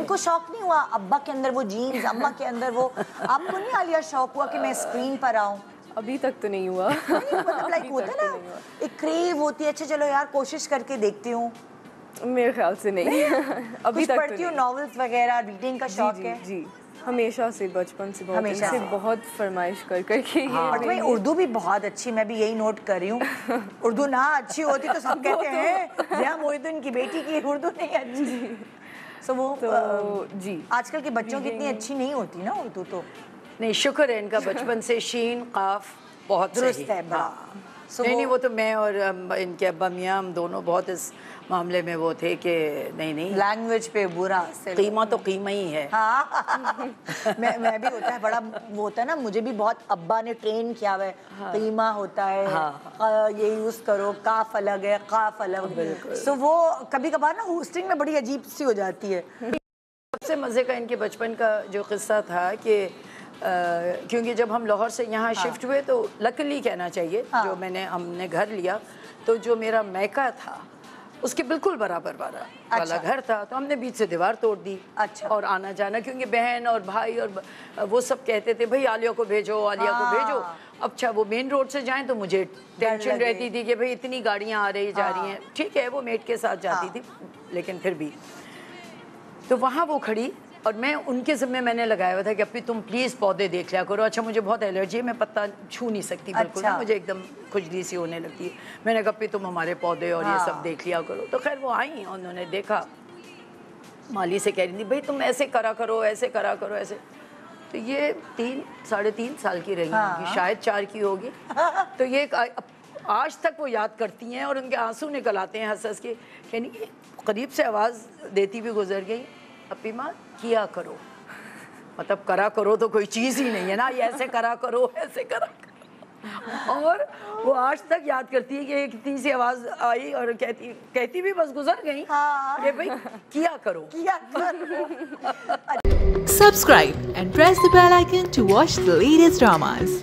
इनको शौक नहीं हुआ। अब्बा के अंदर वो जीन्स अम्मा के अंदर वो आपको नहीं आलिया शौक हुआ कि मैं स्क्रीन पर आऊँ? अभी तक तो नहीं हुआ। मतलब लाइक होता है तो ना एक क्रेव होती है अच्छा चलो यार कोशिश करके देखती हूँ। मेरे ख्याल से नहीं। अभी कुछ तक पढ़ती तो हूँ नॉवेल्स वगैरह रीडिंग का शौक है। जी। हमेशा से बचपन से बहुत हमेशा से। बहुत फरमाइश कर कर के ये बट भाई उर्दू भी बहुत अच्छी मैं भी यही नोट कर रही हूँ। उर्दू ना अच्छी होती तो सब कहते हैं जया मोहिद्दीन की बेटी की उर्दू नहीं अच्छी। सो वो तो आ, जी। आजकल के बच्चों की इतनी अच्छी नहीं होती ना उर्दू तो। नहीं शुक्र है इनका बचपन से शीन काफ बहुत दुरुस्त है, बड़ा। हाँ। So नहीं वो- नहीं वो तो मैं और इनके अब्बा मियाँ हम दोनों बहुत इस मामले में वो थे कि नहीं नहीं। लैंग्वेज पे बुरा कीमा तो कीमा ही है। हाँ। मैं मैं भी होता है बड़ा वो होता है ना मुझे भी बहुत अब्बा ने ट्रेन किया हुआ है। कीमा होता है हाँ। ये यूज़ करो काफ अलग है काफ अलग है। सो वो कभी कभार ना होस्टिंग में बड़ी अजीब सी हो जाती है। सबसे मज़े का इनके बचपन का जो किस्सा था कि क्योंकि जब हम लाहौर से यहाँ शिफ्ट हुए तो लकली कहना चाहिए हाँ। जो मैंने हमने घर लिया तो जो मेरा मैका था उसके बिल्कुल बराबर वाला वाला अच्छा। घर था तो हमने बीच से दीवार तोड़ दी अच्छा। और आना जाना क्योंकि बहन और भाई और वो सब कहते थे भाई आलिया को भेजो आलिया को भेजो हाँ। अब अच्छा वो मेन रोड से जाएँ तो मुझे टेंशन रहती थी कि भाई इतनी गाड़ियाँ आ रही जा रही हाँ। हैं ठीक है वो मेट के साथ जाती हाँ। थी लेकिन फिर भी तो वहाँ वो खड़ी और मैं उनके ज़िम्मे मैंने लगाया हुआ था कि अपनी तुम प्लीज़ पौधे देख लिया करो अच्छा मुझे बहुत एलर्जी है मैं पत्ता छू नहीं सकती बिल्कुल अच्छा। मुझे एकदम खुजली सी होने लगती है मैंने कहा "अपी, तुम हमारे पौधे और हाँ। ये हाँ। सब देख लिया करो तो खैर वो आई उन्होंने देखा माली से कह रही थी भाई तुम ऐसे करा करो ऐसे करा करो ऐसे तो ये तीन साढ़े तीन साल की रही हाँ। होगी शायद चार की होगी तो ये आज तक वो याद करती हैं और उनके आँसू निकल आते हैं हंस हंस के यानी करीब से आवाज़ देती हुई गुजर गई अपी माँ किया करो मतलब करा करो तो कोई चीज़ ही नहीं है ना ये ऐसे करा करो ऐसे करा करो और वो आज तक याद करती है कि एक इतनी सी आवाज़ आई और कहती कहती भी बस गुजर गई हाँ। कि भाई किया करो किया करो। Subscribe and press the bell icon to watch the latest dramas.